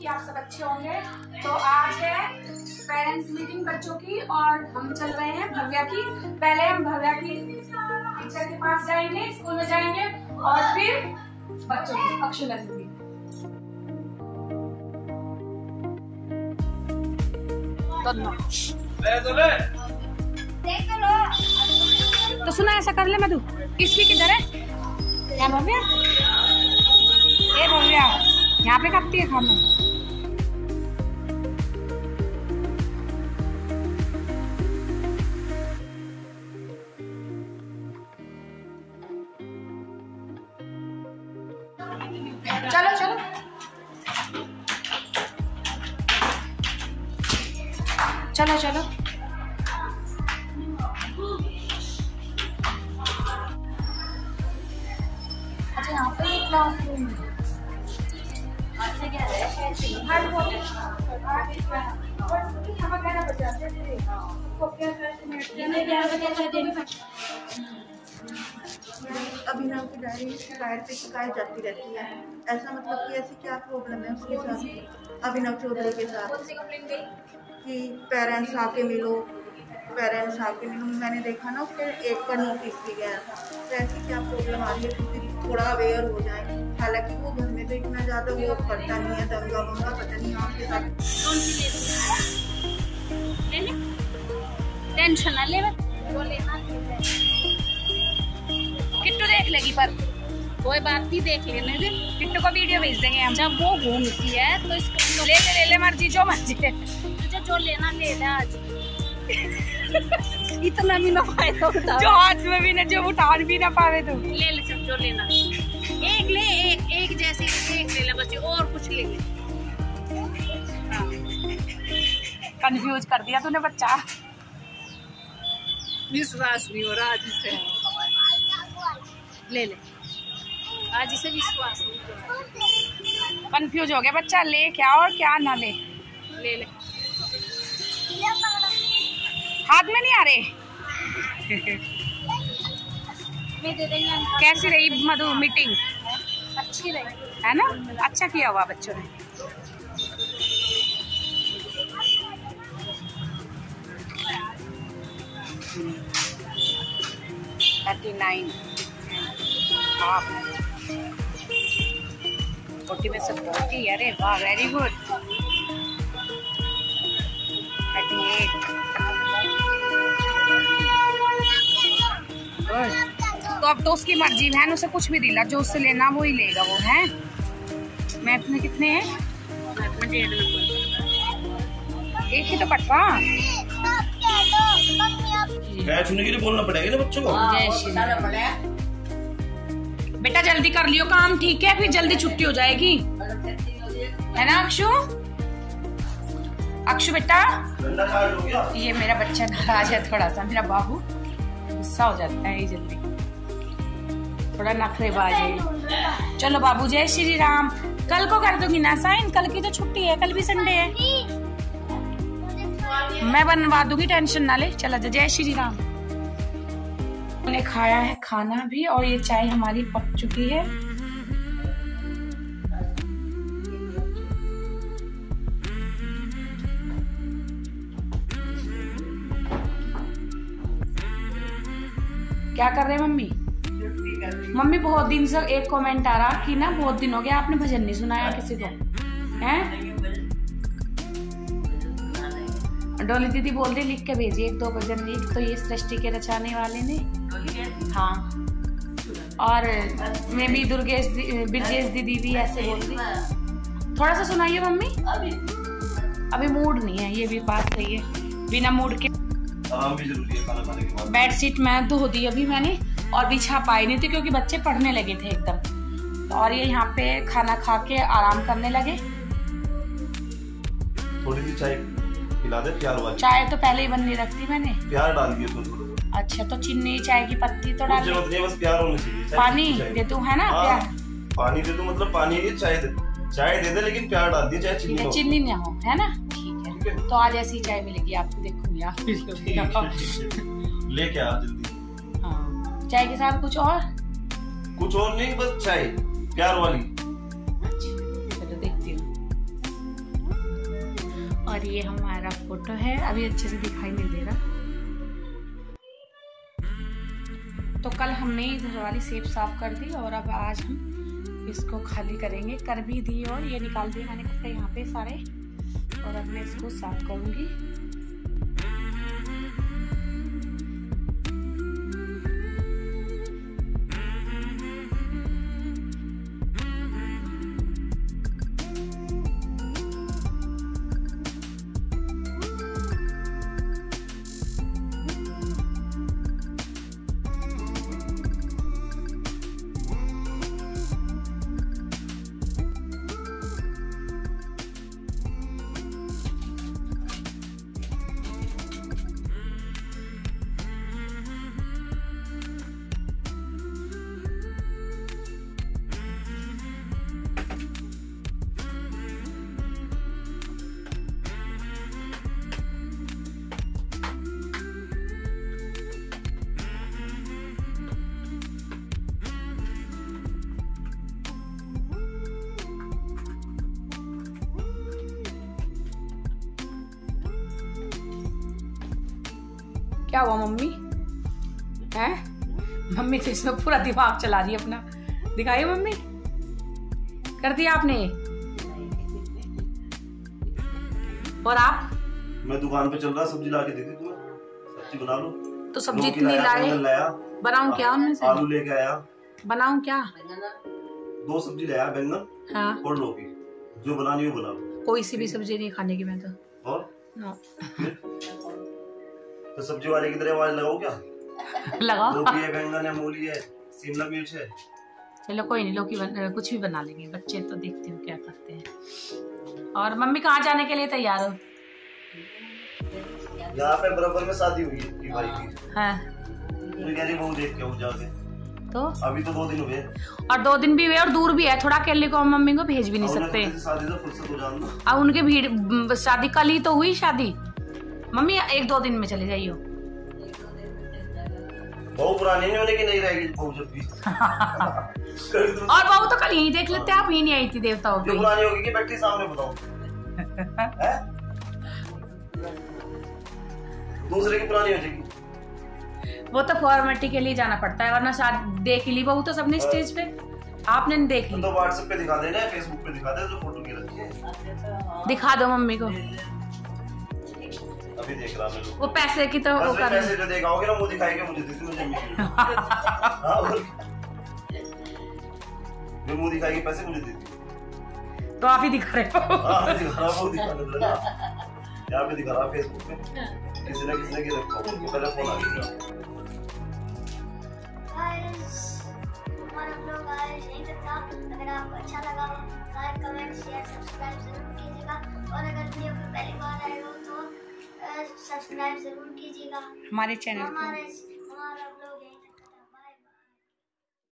कि आप सब अच्छे होंगे। तो आज है पेरेंट्स मीटिंग बच्चों की और हम चल रहे हैं भव्या की। पहले हम भव्या की टीचर के पास जाएँगे स्कूल में जाएँगे और फिर बच्चों की अक्षुनंद की। तो सुना, ऐसा कर ले मधु। इसकी किधर है? भव्या? ए भव्या। यहाँ पे खाती है खाना? चलो चलो। चलो चलो। अच्छा यहाँ पे क्लासरूम है। अभिनव की डायरी शिकायत पे शिकायत जाती रहती है। ऐसा मतलब कि ऐसी क्या प्रॉब्लम है उसके साथ? अभिनव चौधरी के साथ। कि पेरेंट्स आके मिलो पेरेंट्स आके मिलो। मैंने देखा ना, उसके एक पर नोटिस भी गया था। तो ऐसी क्या प्रॉब्लम आ रही है? थोड़ा अवेयर हो जाए। हालाँकि वो घर में तो इतना ज़्यादा वो करता नहीं है, दंगा वंगा, पता नहीं आपके साथ। टेंशन ना ले किट्टू देख लेगी पर। कोई बात नहीं, देख लेने दे किट्टू को वीडियो भेज देंगे हम। जब वो घूमती है तो इसको ले ले ले ले, मर्ज़ी, जो मर्ज़ी। है तुझे जो लेना, ले ले आज। इतना भी ना फ़ायदा उठा। जो हाथ में भी ना जो उठा भी ना पावे तू। ले ले सब जो लेना। एक ले एक एक जैसी एक ले ले बस और कुछ ले ले। हाँ। कंफ्यूज कर दिया तूने बच्चा। विश्वास नहीं हो रहा आज इसे ले ले। आज इसे विश्वास नहीं हो रहा। कंफ्यूज हो गया बच्चा ले क्या और क्या ना ले। ले ले। हाथ में नहीं आ रहे। कैसी रही मधु मीटिंग अच्छी रही। है ना? अच्छा किया हुआ बच्चों ने। थर्टी नाइन फोर्टी में से फोर्टी अरे वाह वेरी गुड थर्टी एट अब तो उसकी मर्ज़ी बहन उसे कुछ भी दिला जो उससे लेना वो ही लेगा वो है? मैथ में कितने हैं? एक ही तो कटवा मैच होने के लिए बोलना पड़ेगा ना बच्चों को। बेटा जल्दी कर लियो काम ठीक है? फिर जल्दी छुट्टी हो जाएगी। है ना अक्षु? अक्षु बेटा? हो ये मेरा बच्चा नाराज़ है थोड़ा सा मेरा बाबू। गुस्सा हो जाता है ये जल्दी। थोड़ा नखरेबाज। है चलो बाबू, जय श्री राम कल को कर दूँगी ना साइन? कल की तो छुट्टी है, कल भी संडे है। मैं बनवा दूँगी, टेंशन ना ले। चला जय श्री राम हमने खाया है खाना भी और ये चाय हमारी पक चुकी है। क्या कर रहे हैं मम्मी? मम्मी बहुत दिन से एक कमेंट आ रहा कि ना बहुत दिन हो गया आपने भजन नहीं सुनाया किसी को? हैं? डोली दीदी बोल रही लिख के भेजी एक दो भजन लिख तो ये सृष्टि के रचाने वाले ने। हाँ। और मैं भी दुर्गेश ब्रजेश दीदी भी ऐसे बोल रही। थोड़ा सा सुनाइए मम्मी। अभी मूड नहीं है ये भी बात सही है। बिना मूड के। है खाना खाने के बाद। बेड शीट मैं धो दी अभी मैंने। और बिछा पाई नहीं थी क्योंकि बच्चे पढ़ने लगे थे एकदम। और ये यहाँ पे खाना खा के आराम करने लगे। थोड़ी सी चाय पिला दे प्यार वाली। चाय तो पहले ही बननी रखती मैंने। प्यार डाल दिए तो थोड़ा अच्छा तो चीनी चाय की पत्ती तो डाल ज़रूरत नहीं बस प्यार होना चाहिए पानी दे तू है ना हाँ, प्यार पानी दे तू मतलब पानी नहीं चाय दे। चाय दे दे लेकिन प्यार डाल दिए चाहे ठीक चीनी हो। चीनी ना हो है ना? ठीक है। तो आज ऐसी चाय मिलेगी आपको देखूँगी आप लेके आ जल्दी। हाँ चाय के साथ कुछ और? कुछ और नहीं बस चाय प्यार वाली। चलो देखती हूँ। ये हमारा फ़ोटो है अभी अच्छे से दिखाई नहीं दे रहा। तो कल हमने इधर वाली सेब साफ़ कर दी और अब आज हम इसको खाली करेंगे। कर भी दी और ये निकाल दिए मैंने कपड़े यहाँ पे सारे। और अब मैं इसको साफ़ करूँगी। क्या हुआ मम्मी? है? मम्मी तो इसमें पूरा दिमाग चला रही है अपना। दिखाइए मम्मी। कर दिया आपने। और आप? मैं दुकान पे चल रहा सब्ज़ी ला के देती तुम्हें। सब्ज़ी बना लो। तो सब्ज़ी इतनी लाए। बनाऊँ क्या उनमें से? आलू लेके आया। बनाऊँ क्या? दो सब्ज़ी लाया बैंगन हाँ। और लौकी। जो बनानी हो बना लो। कोई सी भी सब्ज़ी नहीं खाने की मैं तो। और? नो तो सब्ज़ी वाले की तरह आवाज़ लगाओ क्या? लगाओ। लौकी है बैंगन है मूली है शिमला मिर्च है। चलो कोई नहीं लौकी कुछ भी बना लेंगे। बच्चे तो देखते हो क्या करते हैं। और मम्मी कहाँ जाने के लिए तैयार हो? यहाँ पे बराबर में शादी हुई है की भाई की। हाँ। तो कह रही बहू देख के जाके। तो? अभी तो दो दिन हुए। और दो दिन भी हुए और दूर भी है। थोड़ा अकेले को मम्मी को भेज भी नहीं सकते। थोड़ी शादी से फुर्सत हो जाना अब उनके भीड़ शादी कल ही तो हुई शादी। मम्मी एक दो दिन में चले जाइयो। बहू पुरानी नहीं होने की नहीं रहेगी। बहू जब भी और बहू तो कल यही देख लेते आप ही नहीं आई थी देवताओं की पुरानी होगी कि बैठी सामने बताओ दूसरे की पुरानी हो जाएगी। वो तो फॉर्मेलिटी के लिए जाना पड़ता है वरना शायद देख ली बहू तो सबने स्टेज पे। आपने नहीं देख ली। तो व्हाट्सएप पे दिखा देना फेसबुक पे दिखा दे जो फ़ोटो की रखी है। दिखा दो मम्मी को। देख रहा मैं वो पैसे की तो वो कर पैसे जो दिखाओगे ना वो दिखाएँगे मुझे देती मुझे मिलेगी हाँ और जो मुँह दिखाएगी पैसे मुझे देती तो आप ही दिखा रहे हो। हाँ दिखा रहा हूँ दिखा रहा यहाँ पे दिखा रहा फेसबुक पे। किसी ना किसी ने की रखा उनको पहले फ़ोन आ गया। हमारा ब्लॉग आज यहीं तक था। अगर आपको अच्छा लगा हो लाइक कमेंट शेयर सब्सक्राइब ज़रूर कीजिएगा। और अगर वीडियो पर पहली बार आए हो तो सब्सक्राइब ज़रूर कीजिएगा। हमारे चैनल को। हमारे